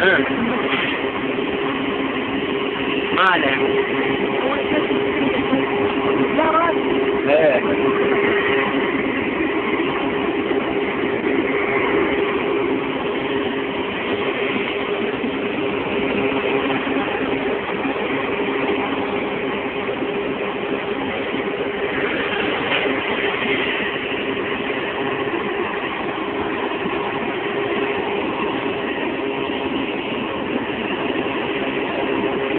Ừ. Ba đèn.